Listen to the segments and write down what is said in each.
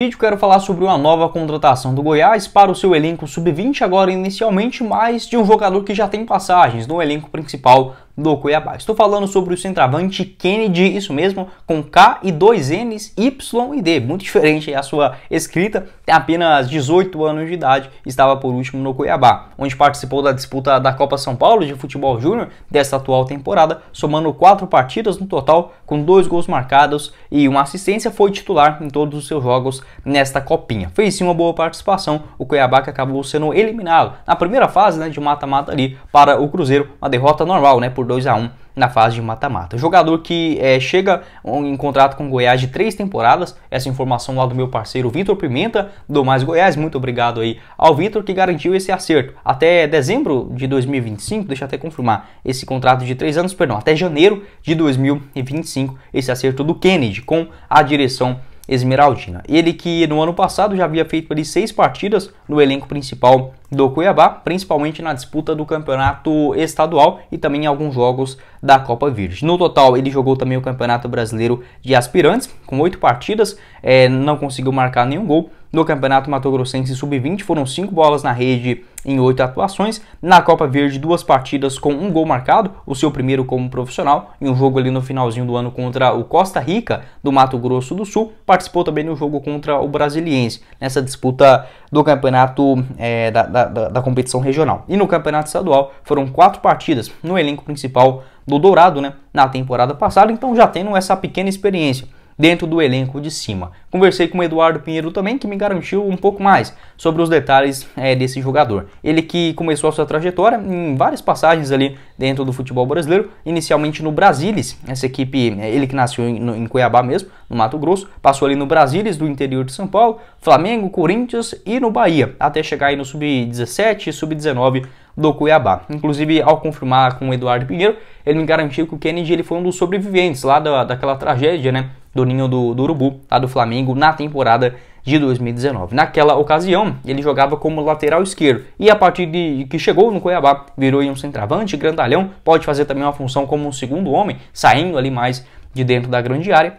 vídeo quero falar sobre uma nova contratação do Goiás para o seu elenco sub-20 agora inicialmente, mas de um jogador que já tem passagens no elenco principal do Cuiabá. Estou falando sobre o centroavante Kennedy, isso mesmo, com K e dois N's, Y e D. Muito diferente a sua escrita. Tem apenas 18 anos de idade, estava por último no Cuiabá, onde participou da disputa da Copa São Paulo de futebol júnior desta atual temporada, somando quatro partidas no total, com dois gols marcados e uma assistência, foi titular em todos os seus jogos nesta copinha. Fez sim uma boa participação, o Cuiabá que acabou sendo eliminado na primeira fase né, de mata-mata ali para o Cruzeiro, uma derrota normal, né, por 2 a 1 na fase de mata-mata. Jogador que é, chega em contrato com o Goiás de três temporadas, essa informação lá do meu parceiro Vitor Pimenta, do Mais Goiás, muito obrigado aí ao Vitor que garantiu esse acerto. Até dezembro de 2025, deixa eu até confirmar, esse contrato de três anos, perdão, até janeiro de 2025, esse acerto do Kennedy com a direção Esmeraldina. Ele que no ano passado já havia feito ali seis partidas no elenco principal do Cuiabá, principalmente na disputa do campeonato estadual e também em alguns jogos da Copa Verde. No total, ele jogou também o Campeonato Brasileiro de Aspirantes, com oito partidas, é, não conseguiu marcar nenhum gol. No Campeonato Mato Grossense Sub-20 foram cinco bolas na rede em oito atuações. Na Copa Verde, duas partidas com um gol marcado, o seu primeiro como profissional, em um jogo ali no finalzinho do ano contra o Costa Rica do Mato Grosso do Sul. Participou também no jogo contra o Brasiliense, nessa disputa do campeonato é, da, da, da competição regional. E no campeonato estadual foram quatro partidas no elenco principal do Dourado, né, na temporada passada, então já tendo essa pequena experiência dentro do elenco de cima. Conversei com o Eduardo Pinheiro também, que me garantiu um pouco mais sobre os detalhes é, desse jogador. Ele que começou a sua trajetória em várias passagens ali dentro do futebol brasileiro, inicialmente no Brasilis, essa equipe, é, ele que nasceu em, em Cuiabá mesmo, no Mato Grosso, passou ali no Brasilis do interior de São Paulo, Flamengo, Corinthians e no Bahia, até chegar aí no sub-17 e sub-19 do Cuiabá. Inclusive, ao confirmar com o Eduardo Pinheiro, ele me garantiu que o Kennedy ele foi um dos sobreviventes lá da, daquela tragédia, né? Do ninho do, do Urubu, lá do Flamengo, na temporada de 2019. Naquela ocasião, ele jogava como lateral esquerdo e a partir de que chegou no Cuiabá, virou um centroavante, grandalhão, pode fazer também uma função como um segundo homem, saindo ali mais de dentro da grande área.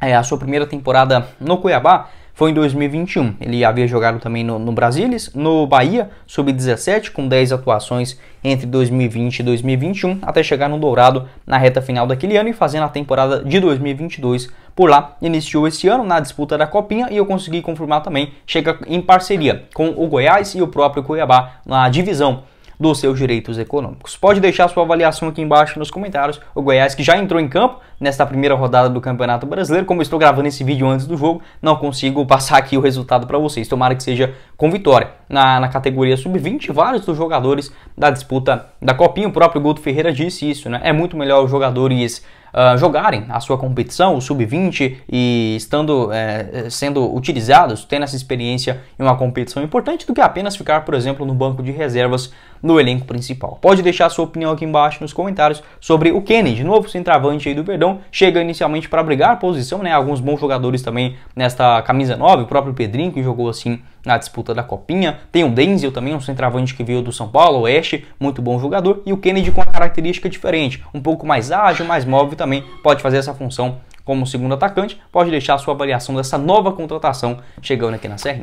É, a sua primeira temporada no Cuiabá foi em 2021. Ele havia jogado também no, no Brasilis, no Bahia, sub-17, com 10 atuações entre 2020 e 2021, até chegar no Dourado na reta final daquele ano e fazendo a temporada de 2022 por lá. Iniciou esse ano na disputa da Copinha e eu consegui confirmar também, chega em parceria com o Goiás e o próprio Cuiabá na divisão dos seus direitos econômicos. Pode deixar sua avaliação aqui embaixo nos comentários. O Goiás que já entrou em campo nesta primeira rodada do Campeonato Brasileiro. Como eu estou gravando esse vídeo antes do jogo, não consigo passar aqui o resultado para vocês. Tomara que seja com vitória. Na, na categoria sub-20, vários dos jogadores da disputa da Copinha, o próprio Guto Ferreira disse isso, né? É muito melhor os jogadores uh, jogarem a sua competição, o sub-20, e estando é, sendo utilizados, tendo essa experiência em uma competição importante, do que apenas ficar, por exemplo, no banco de reservas no elenco principal. Pode deixar sua opinião aqui embaixo nos comentários sobre o Kennedy, novo centroavante aí do Verdão, chega inicialmente para brigar posição, né? Alguns bons jogadores também nesta camisa 9, o próprio Pedrinho que jogou assim na disputa da Copinha. Tem o Denzel também, um centroavante que veio do São Paulo, Oeste, muito bom jogador. E o Kennedy com uma característica diferente, um pouco mais ágil, mais móvel também, pode fazer essa função como segundo atacante. Pode deixar a sua avaliação dessa nova contratação chegando aqui na série.